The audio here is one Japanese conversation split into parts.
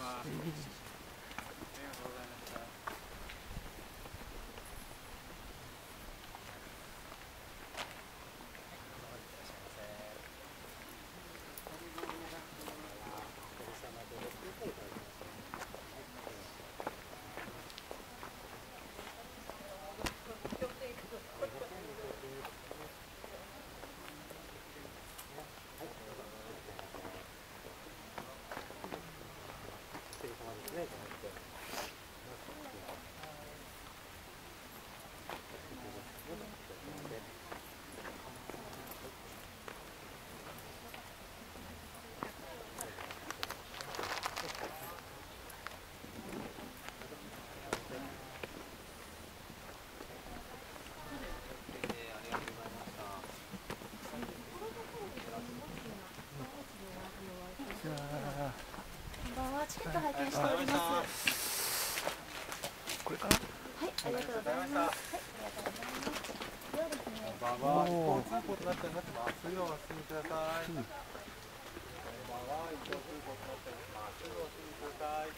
uh, しく拝見しております。これかなはい、ありがとうござい。ます。はい、ありがとうござい。ます。ではですね、こんばんは。一方通行となっております。まっすぐお進みください。こんばんは。一方通行となっております。まっすぐお進みください。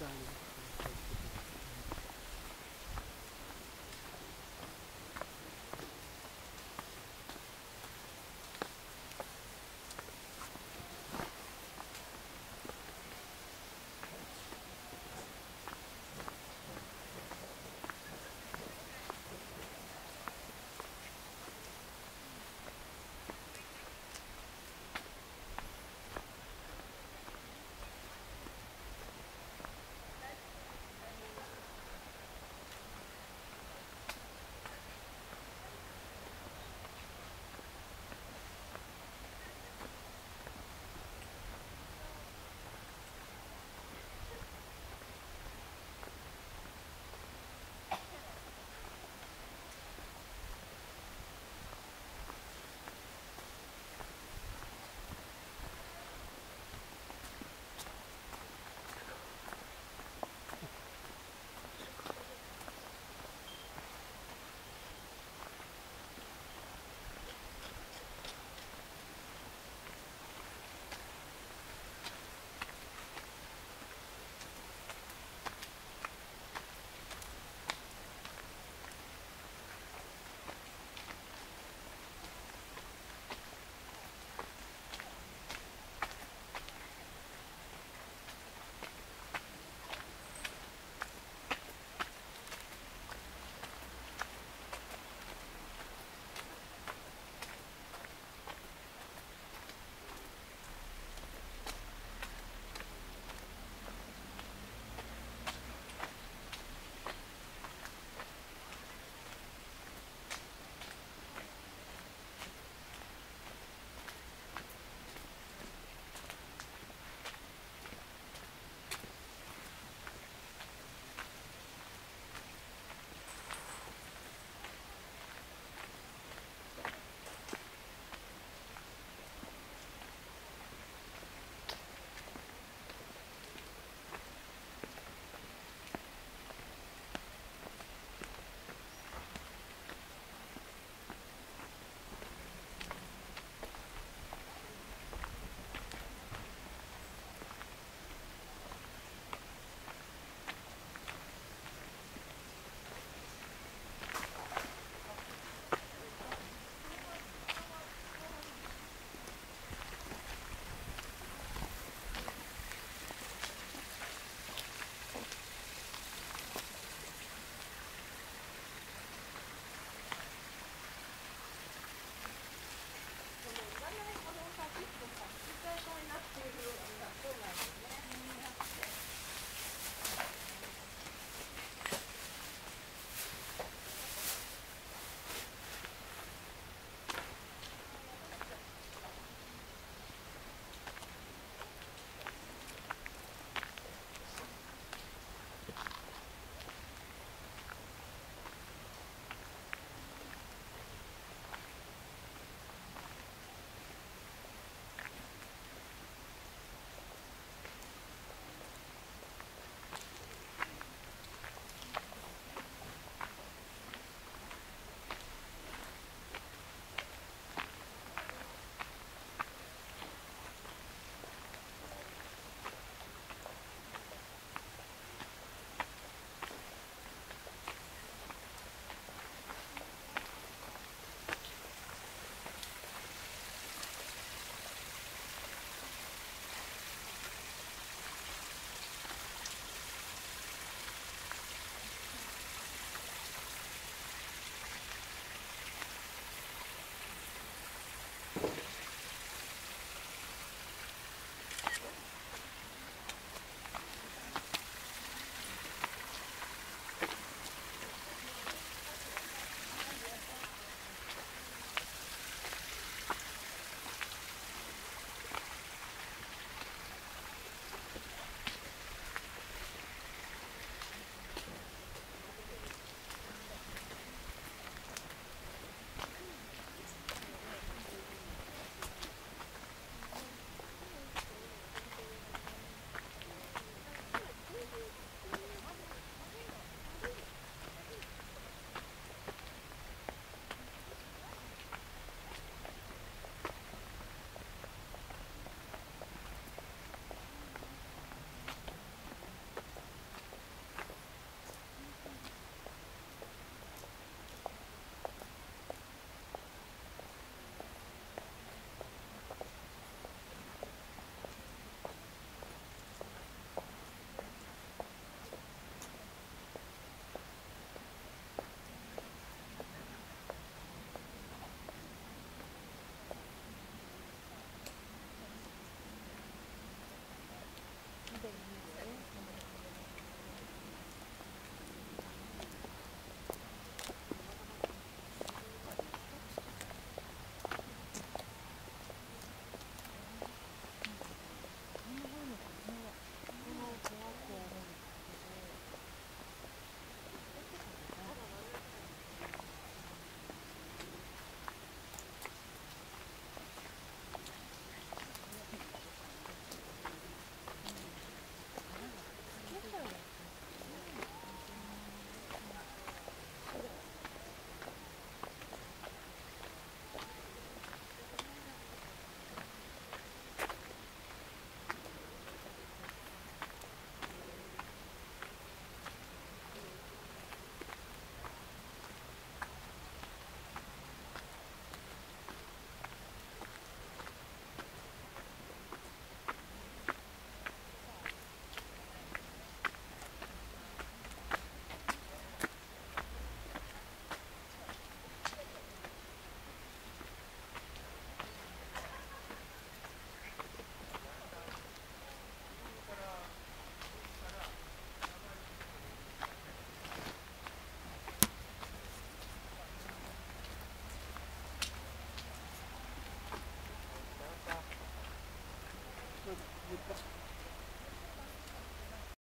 り階